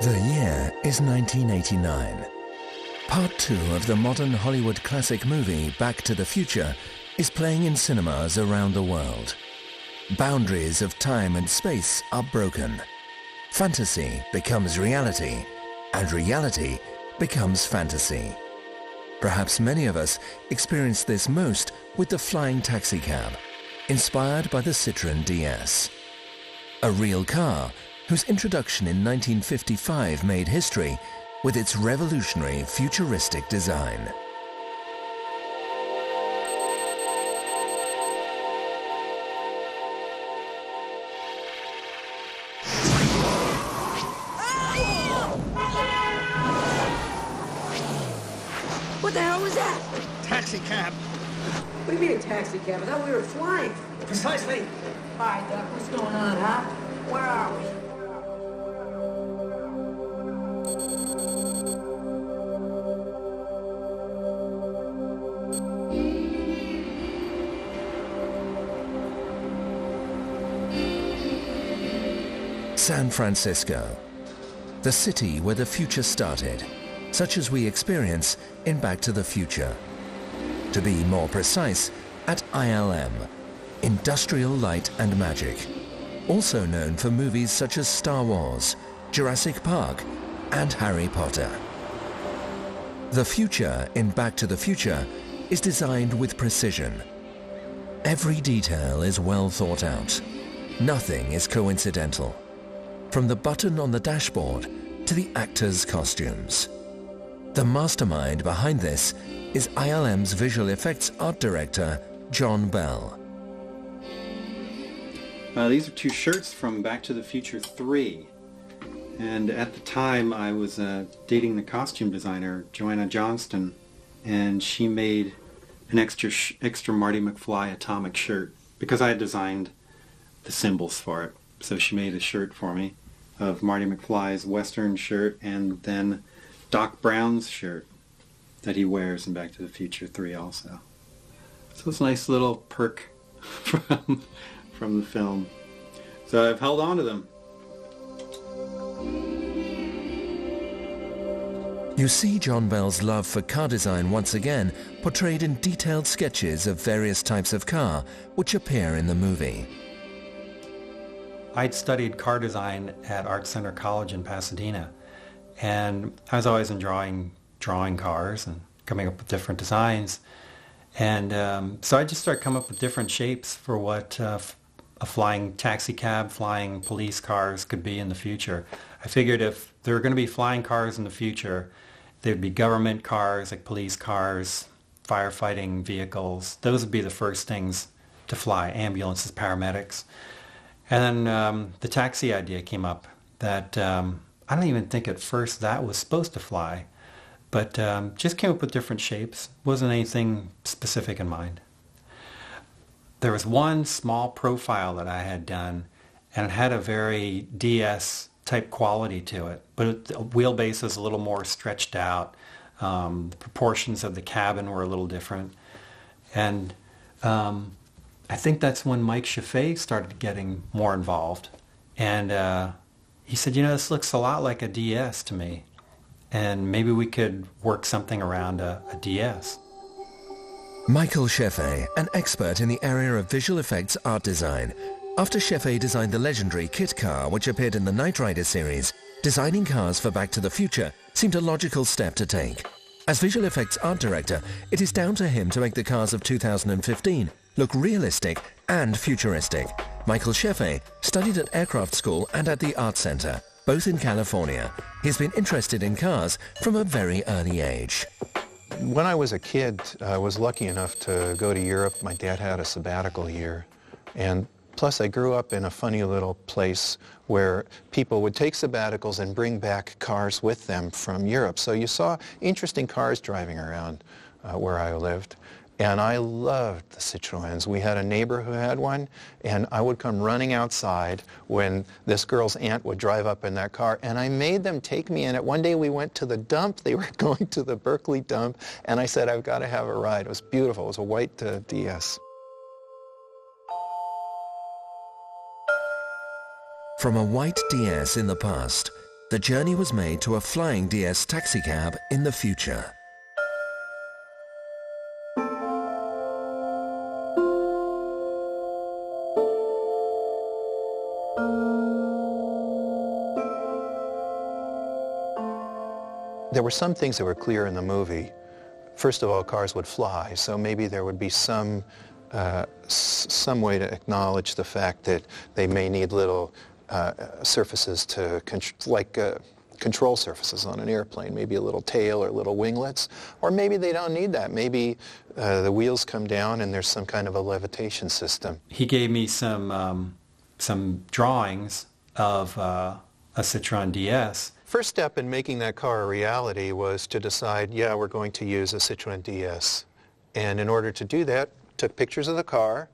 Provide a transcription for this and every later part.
The year is 1989. Part two of the modern Hollywood classic movie Back to the Future is playing in cinemas around the world. Boundaries of time and space are broken. Fantasy becomes reality, and reality becomes fantasy. Perhaps many of us experience this most with the flying taxicab, inspired by the Citroën DS. A real car whose introduction in 1955 made history with its revolutionary futuristic design. What the hell was that? Taxi cab. What do you mean a taxi cab? I thought we were flying. Precisely. All right, Doc, what's going on, huh? Where are we? San Francisco, the city where the future started, such as we experience in Back to the Future. To be more precise, at ILM, Industrial Light and Magic, also known for movies such as Star Wars, Jurassic Park, and Harry Potter. The future in Back to the Future is designed with precision. Every detail is well thought out. Nothing is coincidental. From the button on the dashboard to the actors' costumes. The mastermind behind this is ILM's visual effects art director, John Bell. Uh, these are two shirts from Back to the Future 3. And at the time, I was uh, dating the costume designer, Joanna Johnston, and she made an extra, extra Marty McFly atomic shirt because I had designed the symbols for it. So she made a shirt for me of Marty McFly's Western shirt and then Doc Brown's shirt that he wears in Back to the Future 3 also. So it's a nice little perk from, from the film. So I've held on to them. You see John Bell's love for car design once again portrayed in detailed sketches of various types of car which appear in the movie. I'd studied car design at Art Center College in Pasadena, and I was always in drawing drawing cars and coming up with different designs. And um, so I just started coming up with different shapes for what uh, a flying taxi cab, flying police cars could be in the future. I figured if there were going to be flying cars in the future, there'd be government cars like police cars, firefighting vehicles. Those would be the first things to fly, ambulances, paramedics. And then um, the taxi idea came up that um, I don't even think at first that was supposed to fly, but um, just came up with different shapes. Wasn't anything specific in mind. There was one small profile that I had done, and it had a very DS type quality to it, but the wheelbase was a little more stretched out. Um, the proportions of the cabin were a little different, and um, I think that's when Mike Scheffe started getting more involved. And uh, he said, you know, this looks a lot like a DS to me. And maybe we could work something around a, a DS. Michael Scheffe, an expert in the area of visual effects art design. After Scheffe designed the legendary KITT car which appeared in the Knight Rider series, designing cars for Back to the Future seemed a logical step to take. As visual effects art director, it is down to him to make the cars of 2015 look realistic and futuristic. Michael Scheffe studied at aircraft school and at the Art Center, both in California. He's been interested in cars from a very early age. When I was a kid, I was lucky enough to go to Europe. My dad had a sabbatical year. And plus, I grew up in a funny little place where people would take sabbaticals and bring back cars with them from Europe. So you saw interesting cars driving around uh, where I lived. And I loved the Citroens. We had a neighbor who had one, and I would come running outside when this girl's aunt would drive up in that car, and I made them take me in it. One day we went to the dump. They were going to the Berkeley dump, and I said, I've got to have a ride. It was beautiful. It was a white uh, DS. From a white DS in the past the journey was made to a flying DS taxicab in the future. There were some things that were clear in the movie. First of all, cars would fly, so maybe there would be some, uh, some way to acknowledge the fact that they may need little uh, surfaces to, like uh, control surfaces on an airplane, maybe a little tail or little winglets, or maybe they don't need that. Maybe uh, the wheels come down and there's some kind of a levitation system. He gave me some, um, some drawings of uh, a Citroen DS First step in making that car a reality was to decide, yeah, we're going to use a Citroën DS. And in order to do that, took pictures of the car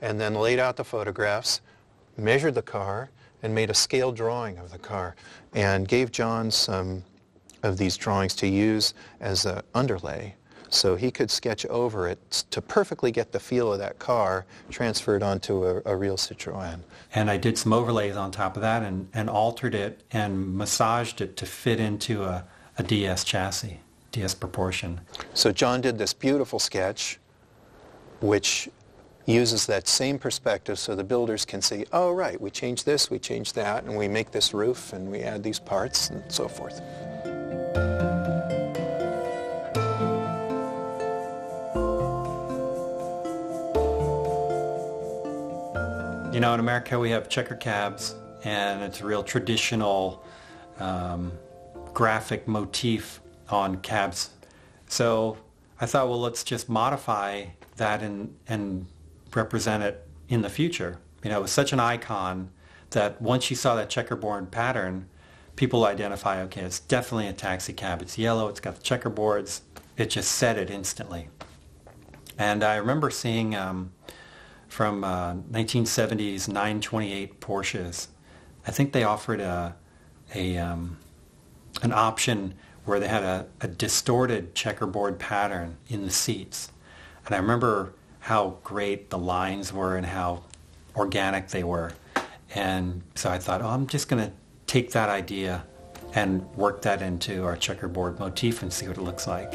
and then laid out the photographs, measured the car, and made a scale drawing of the car and gave John some of these drawings to use as an underlay so he could sketch over it to perfectly get the feel of that car transferred onto a, a, real Citroën. And I did some overlays on top of that and, and altered it and massaged it to fit into a, a DS chassis, DS proportion. So John did this beautiful sketch which uses that same perspective so the builders can see, oh right, we change this, we change that, and we make this roof and we add these parts and so forth. You know, in America we have checker cabs, and it's a real traditional um, graphic motif on cabs. So I thought, well, let's just modify that and, and represent it in the future. You know, it was such an icon that once you saw that checkerboard pattern, people identify, okay, it's definitely a taxi cab. It's yellow, it's got the checkerboards. It just said it instantly. And I remember seeing um, from uh, 1970s 928 Porsches. I think they offered a, a um, an option where they had a, a distorted checkerboard pattern in the seats. And I remember how great the lines were and how organic they were. And so I thought, oh, I'm just going to take that idea and work that into our checkerboard motif and see what it looks like.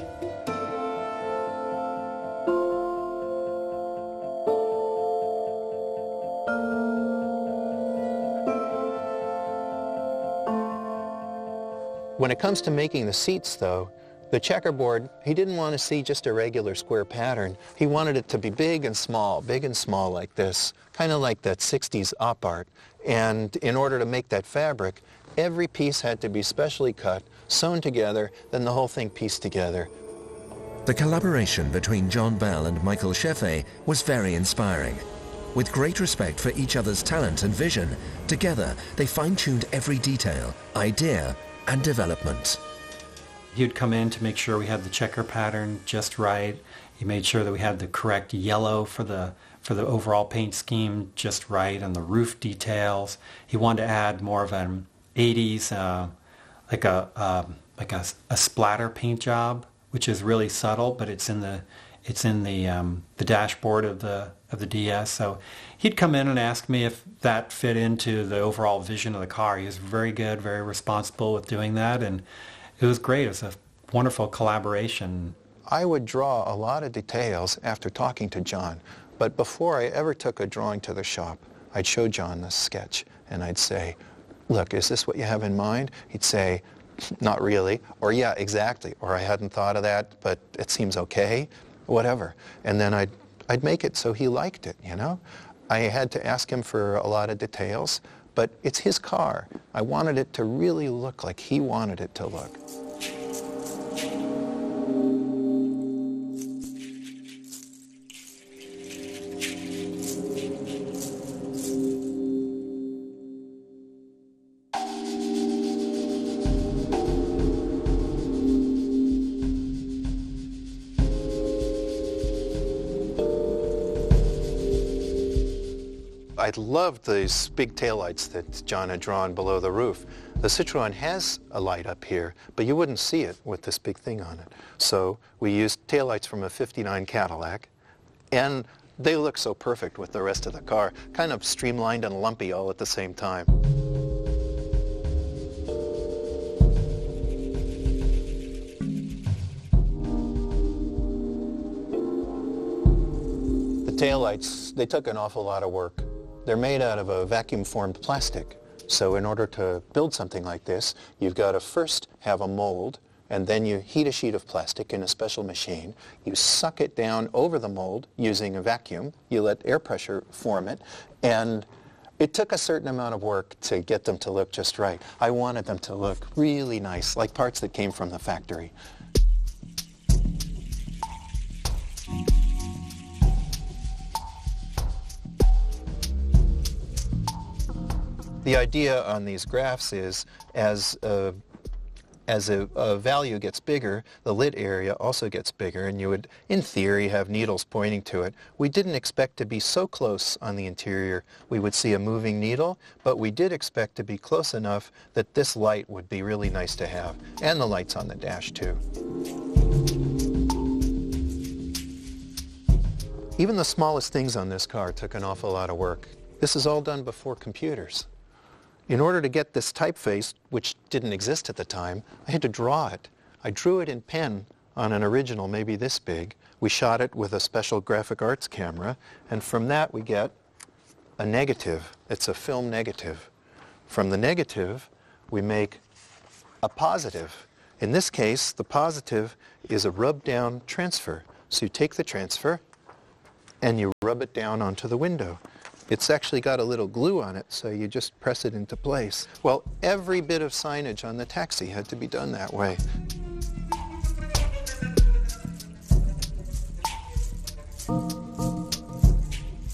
When it comes to making the seats, though, the checkerboard, he didn't want to see just a regular square pattern. He wanted it to be big and small, big and small like this, kind of like that 60s op art. And in order to make that fabric, every piece had to be specially cut, sewn together, then the whole thing pieced together. The collaboration between John Bell and Michael Scheffe was very inspiring. With great respect for each other's talent and vision, together they fine-tuned every detail, idea, and development. He would come in to make sure we had the checker pattern just right. He made sure that we had the correct yellow for the for the overall paint scheme just right and the roof details. He wanted to add more of an 80s uh, like a uh, like a, a, splatter paint job, which is really subtle, but it's in the it's in the um, the dashboard of the of the DS. So he'd come in and ask me if that fit into the overall vision of the car. He was very good, very responsible with doing that, and it was great. It was a wonderful collaboration. I would draw a lot of details after talking to John, but before I ever took a drawing to the shop, I'd show John the sketch, and I'd say, look, is this what you have in mind? He'd say, not really, or yeah, exactly, or I hadn't thought of that, but it seems okay whatever. And then I'd, I'd make it so he liked it, you know? I had to ask him for a lot of details, but it's his car. I wanted it to really look like he wanted it to look. loved these big taillights that John had drawn below the roof. The Citroën has a light up here, but you wouldn't see it with this big thing on it. So we used taillights from a 59 Cadillac, and they look so perfect with the rest of the car, kind of streamlined and lumpy all at the same time. The taillights, they took an awful lot of work. They're made out of a vacuum-formed plastic. So in order to build something like this, you've got to first have a mold, and then you heat a sheet of plastic in a special machine. You suck it down over the mold using a vacuum. You let air pressure form it, and it took a certain amount of work to get them to look just right. I wanted them to look really nice, like parts that came from the factory. The idea on these graphs is as a, as a, a, value gets bigger, the lit area also gets bigger, and you would, in theory, have needles pointing to it. We didn't expect to be so close on the interior we would see a moving needle, but we did expect to be close enough that this light would be really nice to have, and the lights on the dash too. Even the smallest things on this car took an awful lot of work. This is all done before computers. In order to get this typeface, which didn't exist at the time, I had to draw it. I drew it in pen on an original maybe this big. We shot it with a special graphic arts camera, and from that we get a negative. It's a film negative. From the negative, we make a positive. In this case, the positive is a rub-down transfer. So you take the transfer and you rub it down onto the window. It's actually got a little glue on it, so you just press it into place. Well, every bit of signage on the taxi had to be done that way.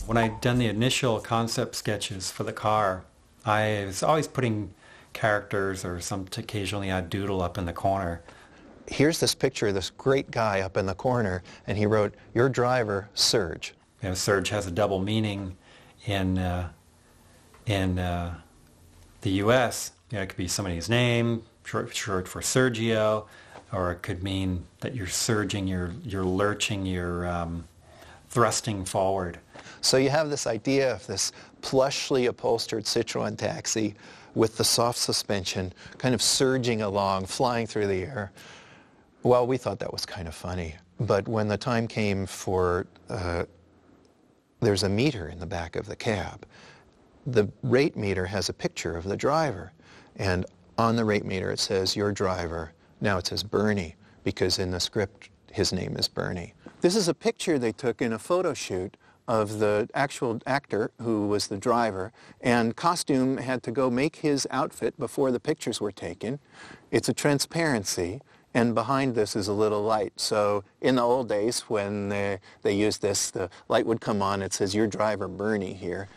When I'd done the initial concept sketches for the car, I was always putting characters or some occasionally I'd doodle up in the corner. Here's this picture of this great guy up in the corner, and he wrote, your driver, Serge. You know, Serge has a double meaning in uh, in uh, the U.S. You know, it could be somebody's name, short, short for Sergio, or it could mean that you're surging, you're you're lurching, you're um, thrusting forward. So you have this idea of this plushly upholstered Citroen taxi with the soft suspension kind of surging along, flying through the air. Well, we thought that was kind of funny. But when the time came for uh, there's a meter in the back of the cab. The rate meter has a picture of the driver. And on the rate meter it says, your driver. Now it says Bernie, because in the script his name is Bernie. This is a picture they took in a photo shoot of the actual actor who was the driver, and costume had to go make his outfit before the pictures were taken. It's a transparency, and behind this is a little light. So in the old days when they, they used this, the light would come on. It says, your driver, Bernie, here.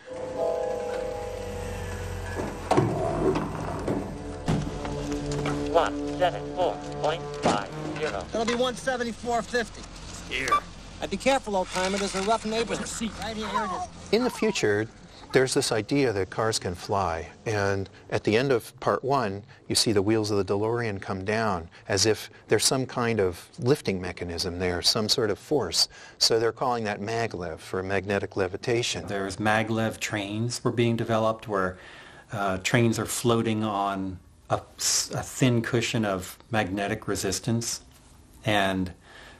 One seven four point five zero. That'll be one seventy four fifty. Here. I'd be careful, old timer. There's a rough neighborhood. Right here, here it is. In the future, there's this idea that cars can fly. And at the end of part one, you see the wheels of the DeLorean come down as if there's some kind of lifting mechanism there, some sort of force. So they're calling that maglev for magnetic levitation. There's maglev trains were being developed where uh, trains are floating on a, a thin cushion of magnetic resistance. And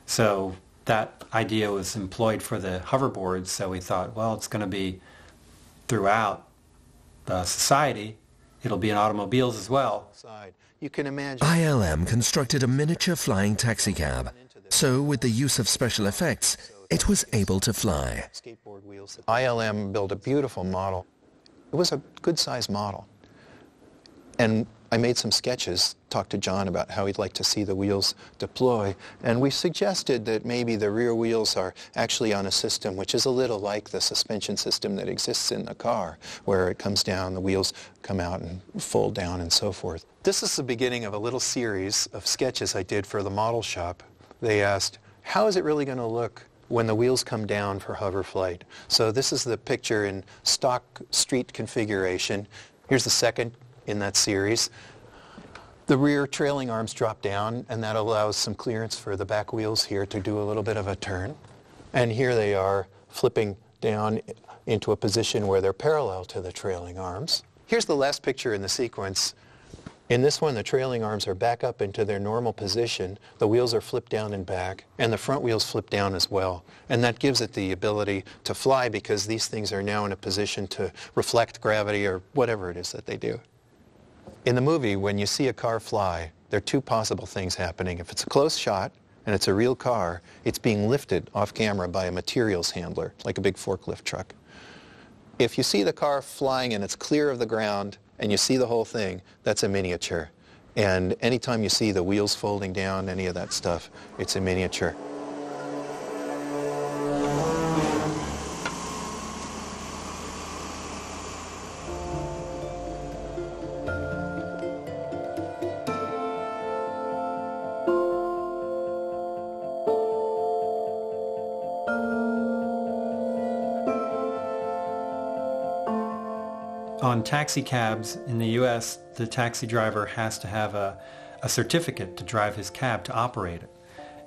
so that idea was employed for the hoverboards. So we thought, well, it's going to be throughout the society. It'll be in automobiles as well. You can imagine. ILM constructed a miniature flying taxicab. So with the use of special effects, it was able to fly. ILM built a beautiful model. It was a good-sized model. And I made some sketches, talked to John about how he'd like to see the wheels deploy, and we suggested that maybe the rear wheels are actually on a system which is a little like the suspension system that exists in the car, where it comes down, the wheels come out and fold down and so forth. This is the beginning of a little series of sketches I did for the model shop. They asked, how is it really going to look when the wheels come down for hover flight. So this is the picture in stock street configuration. Here's the second in that series. The rear trailing arms drop down and that allows some clearance for the back wheels here to do a little bit of a turn. And here they are flipping down into a position where they're parallel to the trailing arms. Here's the last picture in the sequence. In this one, the trailing arms are back up into their normal position. The wheels are flipped down and back, and the front wheels flip down as well. And that gives it the ability to fly because these things are now in a position to reflect gravity or whatever it is that they do. In the movie, when you see a car fly, there are two possible things happening. If it's a close shot and it's a real car, it's being lifted off camera by a materials handler, like a big forklift truck. If you see the car flying and it's clear of the ground and you see the whole thing, that's a miniature. And anytime you see the wheels folding down, any of that stuff, it's a miniature. Taxi cabs in the U.S., the taxi driver has to have a, a certificate to drive his cab to operate it.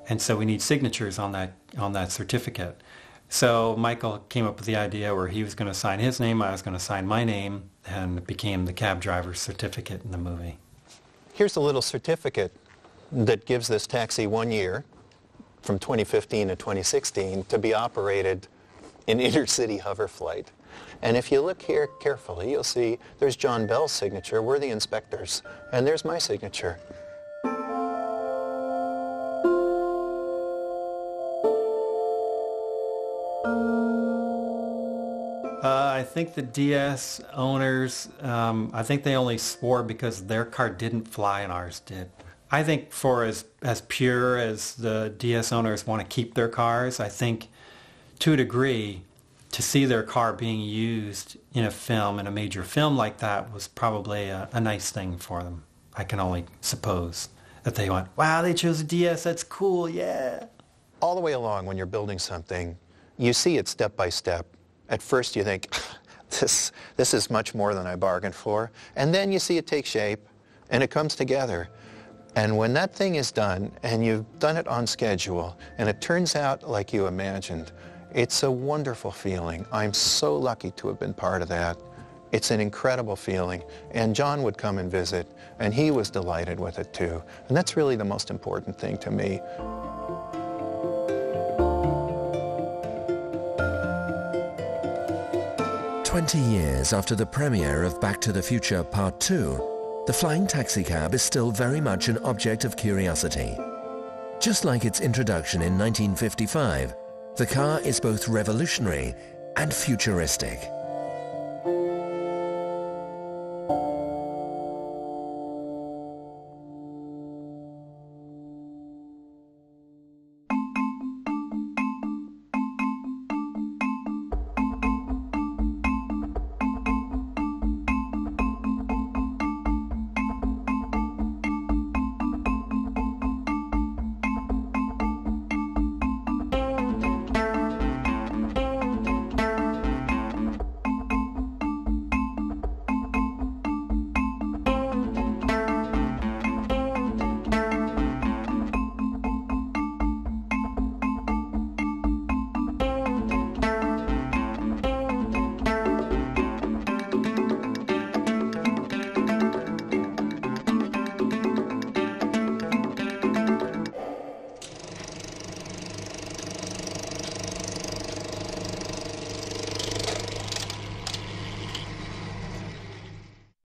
And so we need signatures on that, on that certificate. So Michael came up with the idea where he was going to sign his name, I was going to sign my name, and it became the cab driver's certificate in the movie. Here's a little certificate that gives this taxi one year, from 2015 to 2016, to be operated in intercity hover flight. And if you look here carefully, you'll see there's John Bell's signature. We're the inspectors. And there's my signature. Uh, I think the DS owners, um, I think they only swore because their car didn't fly and ours did. I think for as, as pure as the DS owners want to keep their cars, I think to a degree to see their car being used in a film, in a major film like that, was probably a, a nice thing for them. I can only suppose that they went, wow, they chose a DS, that's cool, yeah. All the way along when you're building something, you see it step by step. At first you think, this, this is much more than I bargained for. And then you see it take shape and it comes together. And when that thing is done and you've done it on schedule and it turns out like you imagined, it's a wonderful feeling. I'm so lucky to have been part of that. It's an incredible feeling. And John would come and visit, and he was delighted with it too. And that's really the most important thing to me. Twenty years after the premiere of Back to the Future Part 2, the flying taxicab is still very much an object of curiosity. Just like its introduction in 1955, the car is both revolutionary and futuristic.